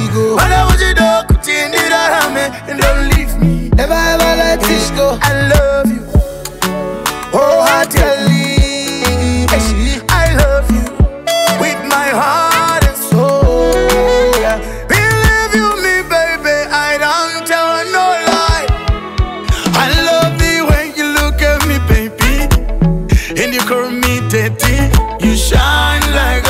we go. Mother, what you do? Continue that me and don't leave me. Never ever let this go. I love you. Oh, heartily. I love you with my heart and soul. We leave you, me, baby. I don't tell no lie. I love you when you look at me, baby, and you call me daddy. You shine like.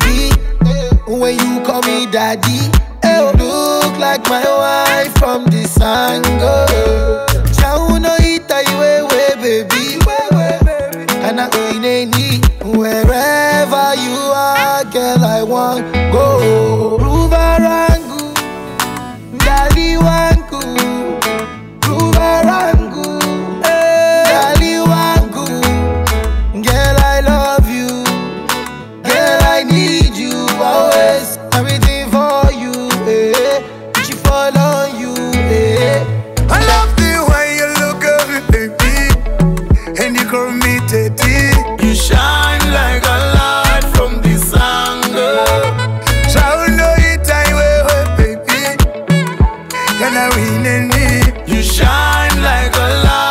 Daddy, eh, oh, look like my wife from this the sango. Chauno ita iwe we baby. And I ain't wherever you are, girl, I want go. You You shine like a light.